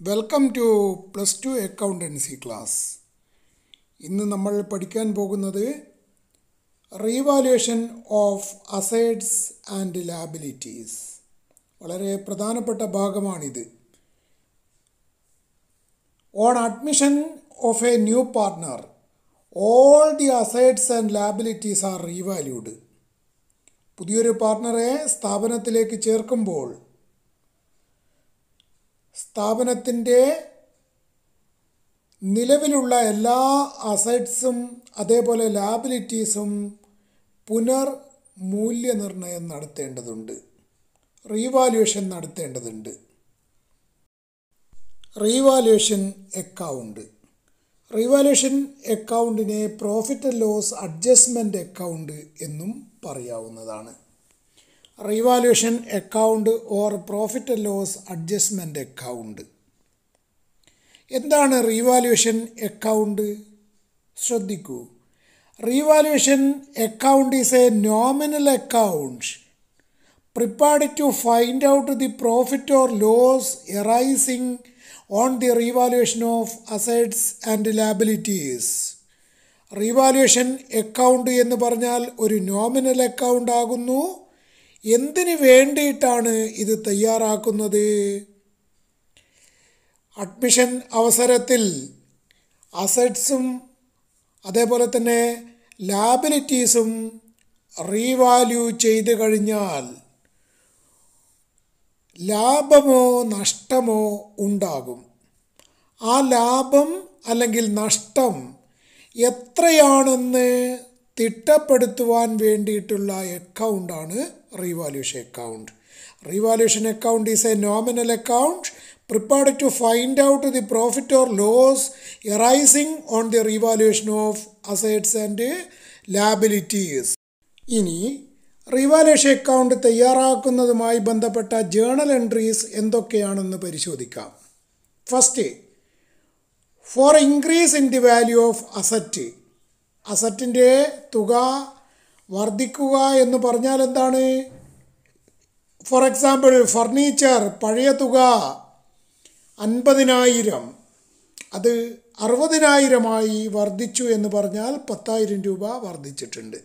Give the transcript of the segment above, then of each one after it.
Welcome to plus two accountancy class ഇന്ന് നമ്മൾ പഠിക്കാൻ പോകുന്നത് revaluation of assets and liabilities വളരെ പ്രധാനപ്പെട്ട ഭാഗമാണിത്. On admission of a new partner all the assets and liabilities are revalued പുതിയൊരു പാർട്ട്ണറെ സ്ഥാപനത്തിലേക്ക് ചേർക്കുമ്പോൾ സ്ഥാപനത്തിന്റെ നിലവിലുള്ള എല്ലാ അസറ്റ്സും അതേപോലെ ലാബിലിറ്റീസും പുനർ മൂല്യനിർണയം നടത്തേണ്ടതുണ്ട്. റീവാലുവേഷൻ നടത്തേണ്ടതുണ്ട്. Revaluation account. Revaluation അക്കൗണ്ടിനെ profit and loss adjustment account എന്നും പറയാവുന്നതാണ്. Revaluation account or profit and loss adjustment account. എന്താണ് റീവാലുവേഷൻ അക്കൗണ്ട്? ശ്രദ്ധിക്കൂ. Revaluation account is a nominal account prepared to find out the profit or loss arising on the revaluation of assets and liabilities revaluation account എന്ന് പറഞ്ഞാൽ ഒരു nominal account ആകുന്നു. എന്തിനു വേണ്ടിയിട്ടാണ് ഇത് തയ്യാറാക്കുന്നത്? അഡ്മിഷൻ അവസരത്തിൽ അസറ്റ്സും അതേപോലെ തന്നെ ലാബിലിറ്റീസും റീവാല്യൂ ചെയ്ത് കഴിഞ്ഞാൽ ലാഭമോ നഷ്ടമോ ഉണ്ടാകും. ആ ലാഭം അല്ലെങ്കിൽ നഷ്ടം എത്രയാണെന്ന് തിട്ടപ്പെടുത്തുവാൻ വേണ്ടിയിട്ടുള്ള അക്കൗണ്ടാണ് revaluation account revaluation account is a nominal account prepared to find out the profit or loss arising on the revaluation of assets and liabilities ഇനി റീവാലുവേഷൻ അക്കൗണ്ട് തയ്യാറാക്കുന്നതുമായി ബന്ധപ്പെട്ട ജേണൽ എൻട്രീസ് എന്തൊക്കെയാണെന്ന് പരിശോധിക്കാം. First for increase in the value of asset അസറ്റിന്റെ തുക വർദ്ധിക്കുക എന്ന് പറഞ്ഞാൽ എന്താണ്? For example furniture പഴയ തുക അൻപതിനായിരം. അത് അറുപതിനായിരമായി വർദ്ധിച്ചു എന്ന് പറഞ്ഞാൽ പത്തായിരം രൂപ വർദ്ധിച്ചിട്ടുണ്ട്.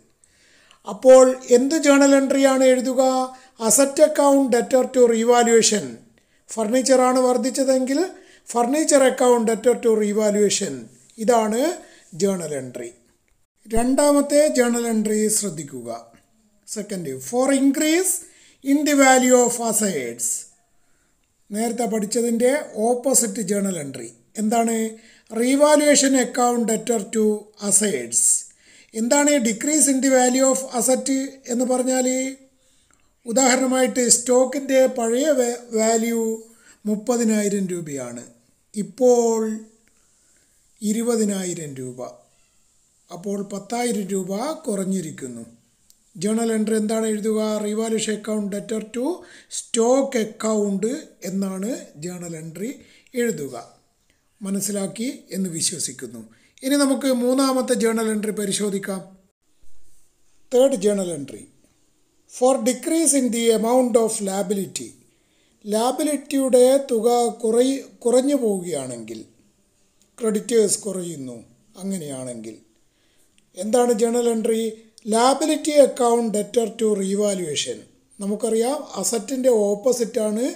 അപ്പോൾ എന്ത് ജേണൽ എൻട്രിയാണ് എഴുതുക? Asset account debtor to revaluation ഫർണിച്ചറാണ് വർദ്ധിച്ചതെങ്കിൽ furniture account debtor to revaluation ഇതാണ് ജേണൽ എൻട്രി രണ്ടാമത്തെ ജേണൽ എൻട്രി ശ്രദ്ധിക്കുക. Second for increase in the value of assets നേരത്തെ പഠിച്ചതിന്റെ ഓപ്പോസിറ്റ് ജേണൽ എൻട്രി എന്താണ്? Revaluation account debtor to assets എന്താണ് decrease in the value of asset എന്ന് പറഞ്ഞാൽ ഉദാഹരണമായിട്ട് സ്റ്റോക്കിന്റെ പഴയ വാല്യൂ മുപ്പതിനായിരം രൂപയാണ്. ഇപ്പോൾ ഇരുപതിനായിരം രൂപ. അപ്പോൾ പത്തായിരം രൂപ കുറഞ്ഞിരിക്കുന്നു. ജേണൽ എൻട്രി എന്താണ് എഴുതുക? Revaluation account debtor to stock account എന്നാണ് ജേണൽ എൻട്രി എഴുതുക. മനസ്സിലാക്കി എന്ന് വിശ്വസിക്കുന്നു. ഇനി നമുക്ക് മൂന്നാമത്തെ ജേണൽ എൻട്രി പരിശോധിക്കാം. Third journal entry for decrease in the amount of liability ലാബിലിറ്റിയുടെ തുക കുറയി കുറഞ്ഞു പോവുകയാണെങ്കിൽ ക്രെഡിറ്റേഴ്സ് കുറയുന്നു അങ്ങനെയാണെങ്കിൽ എന്താണ് journal entry liability account debtor to revaluation നമുക്കറിയാം അസറ്റിന്റെ ഓപ്പോസിറ്റാണ്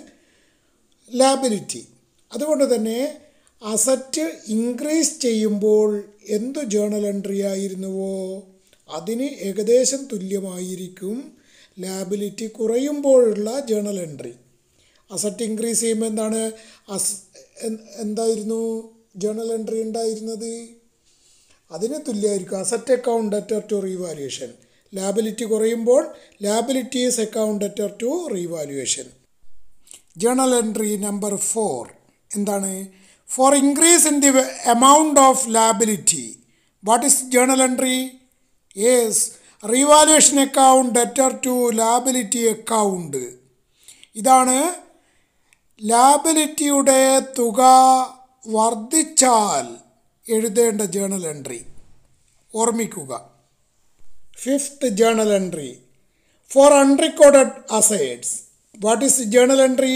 ലാബിലിറ്റി അതുകൊണ്ട് തന്നെ അസറ്റ് ഇൻക്രീസ് ചെയ്യുമ്പോൾ എന്ത് ജേണൽ എൻട്രി ആയിരുന്നുവോ? അതിന് ഏകദേശം തുല്യമായിരിക്കും. ലാബിലിറ്റി കുറയുമ്പോഴുള്ള ജേണൽ എൻട്രി അസറ്റ് ഇൻക്രീസ് ചെയ്യുമ്പോൾ എന്താണ്? അസ് എന്തായിരുന്നു? ജേണൽ എൻട്രി ഉണ്ടായിരുന്നത്? അതിന് തുല്യമായിരിക്കും asset account debtor to revaluation liability കുറയുമ്പോൾ liabilities account debtor to revaluation journal entry number four എന്താണ്? Four increase in the amount of liability what is journal entry yes revaluation account debtor to liability account ഇതാണ് ലാബിലിറ്റിയുടെ തുക വർദ്ധിച്ചാൽ എഴുതേണ്ട journal entry ഓർമ്മിക്കുക. Fifth journal entry for unrecorded assets what is journal entry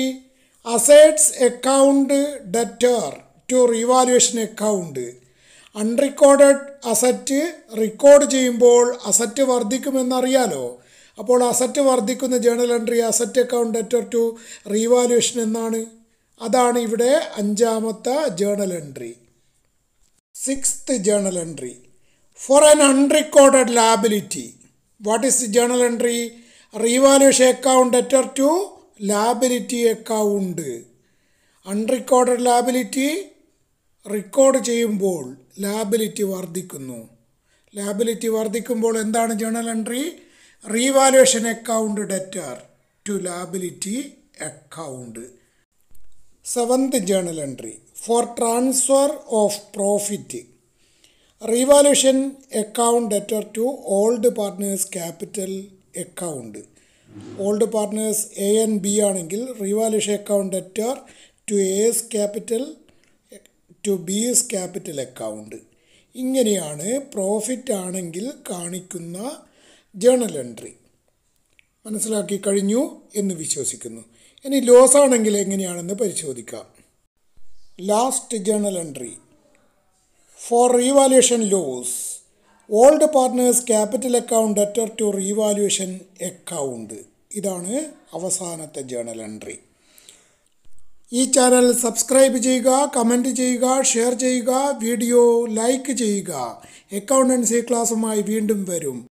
assets account debtor to revaluation account unrecorded asset record ചെയ്യുമ്പോൾ asset വർദ്ധിക്കുമെന്നറിയാലോ? അപ്പോൾ asset വർദ്ധിക്കുന്ന journal entry asset account debtor to revaluation എന്നാണ്. അതാണ് ഇവിടെ അഞ്ചാമത്തെ journal entry sixth journal entry for an unrecorded liability what is the journal entry revaluation account debtor to liability account unrecorded liability record ചെയ്യുമ്പോൾ liability വർദ്ധിക്കുന്നു. Liability വർദ്ധിക്കുമ്പോൾ എന്താണ് journal entry revaluation account debtor to liability account seventh journal entry for transfer of profit revaluation account debtor to old partners capital account old partners A and B ആണെങ്കിൽ revaluation account debtor to A's capital to B's capital account ഇങ്ങനെയാണ് profit ആണെങ്കിൽ കാണിക്കുന്ന journal entry മനസ്സിലാക്കി കഴിഞ്ഞു എന്ന് വിശ്വസിക്കുന്നു. ഇനി loss ആണെങ്കിൽ എങ്ങനെയാണെന്ന് പരിശോധിക്കാം. Last journal entry for revaluation loss old partners capital account debtor to revaluation account ഇതാണ് അവസാനത്തെ ജേണൽ എൻട്രി ഈ ചാനൽ സബ്സ്ക്രൈബ് ചെയ്യുക കമന്റ് ചെയ്യുക ഷെയർ ചെയ്യുക വീഡിയോ ലൈക്ക് ചെയ്യുക. അക്കൗണ്ടൻസി ക്ലാസ്സുമായി വീണ്ടും വരും.